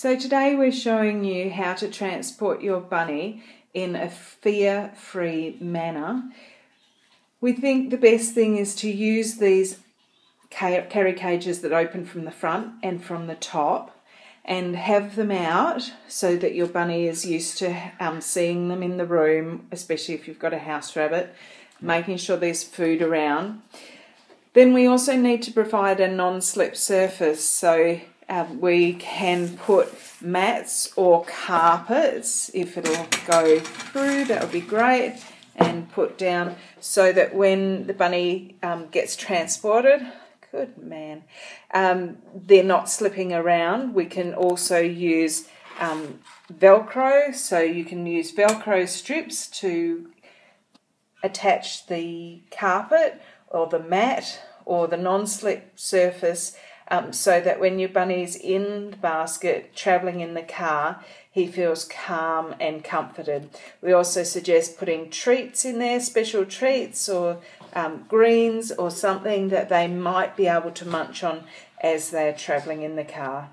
So today we're showing you how to transport your bunny in a fear-free manner. We think the best thing is to use these carry cages that open from the front and from the top and have them out so that your bunny is used to um, seeing them in the room, especially if you've got a house rabbit, making sure there's food around. Then we also need to provide a non-slip surface so um, we can put mats or carpets if it'll go through that would be great and put down so that when the bunny um, gets transported good man um, they're not slipping around. We can also use um, velcro so you can use velcro strips to attach the carpet or the mat or the non-slip surface um, so that when your bunny's in the basket travelling in the car, he feels calm and comforted. We also suggest putting treats in there, special treats or um, greens or something that they might be able to munch on as they're travelling in the car.